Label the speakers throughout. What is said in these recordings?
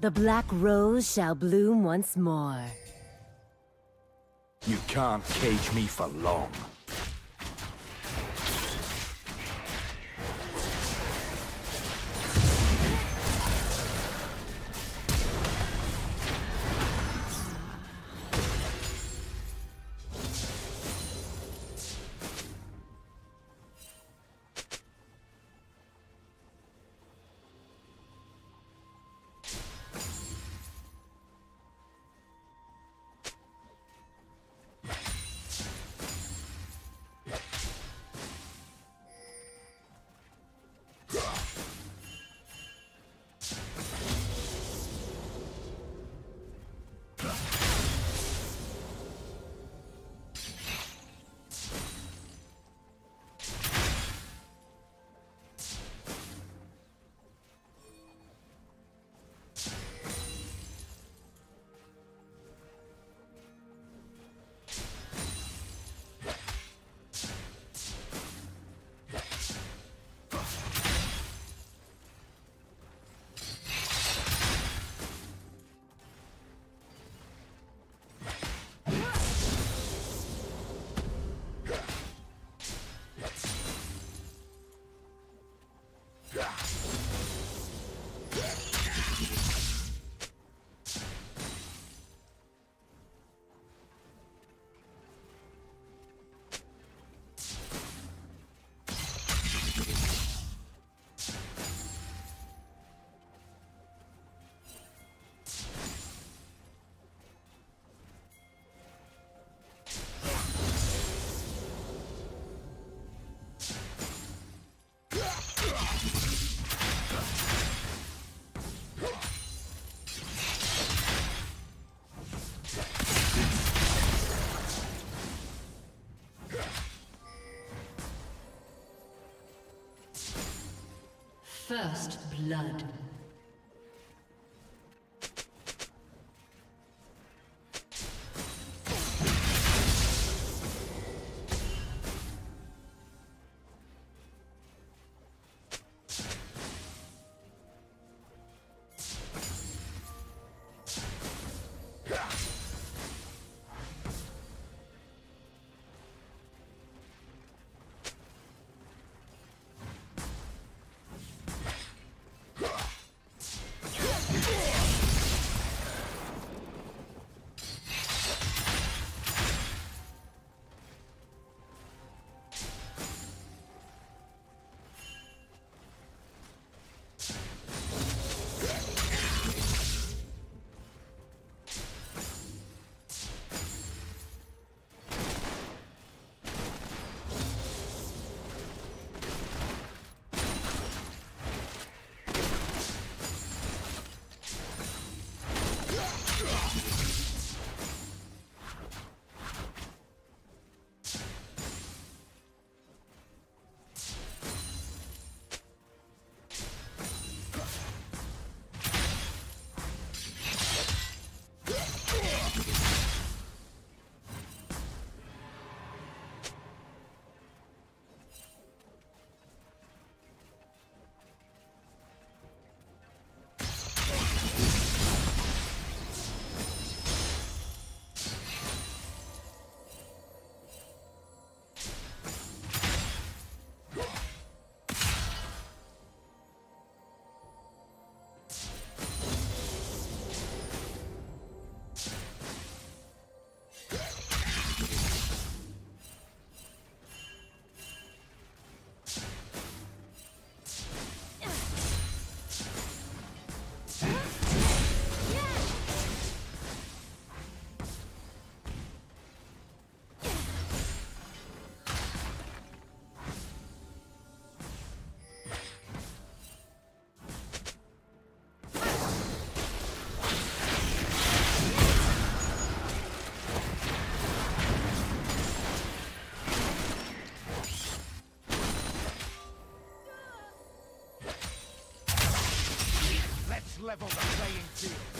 Speaker 1: The black rose shall bloom once more.
Speaker 2: You can't cage me for long.
Speaker 3: First blood.
Speaker 2: Level the playing field.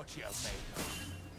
Speaker 2: What you're made of.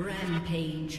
Speaker 2: Rampage.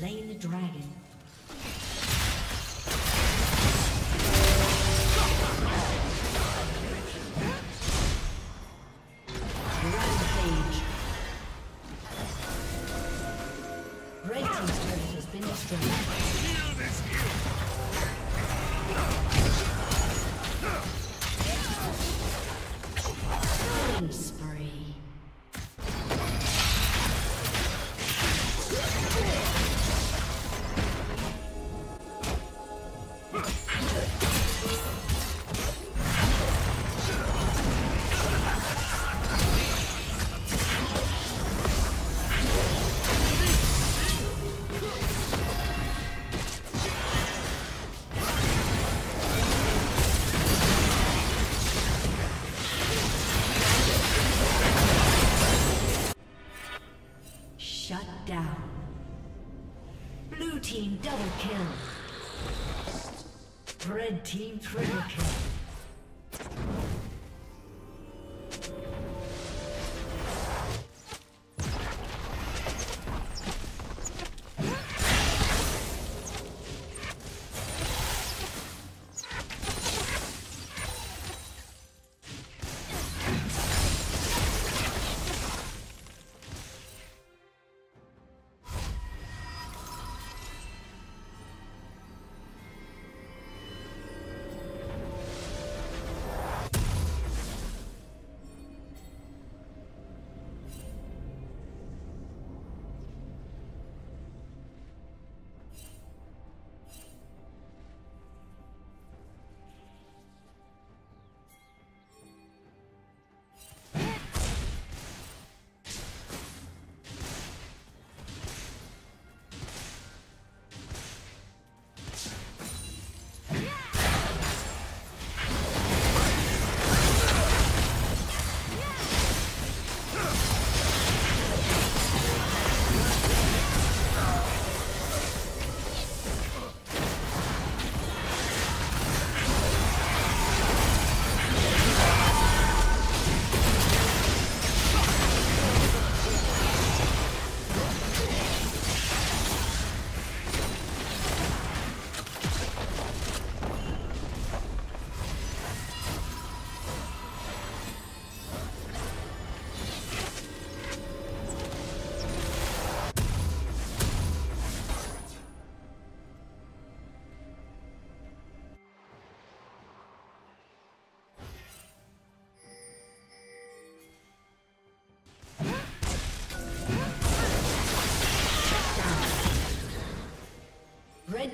Speaker 1: Slain the dragon. Team triple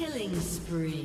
Speaker 1: Killing spree.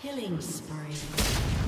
Speaker 1: Killing spree.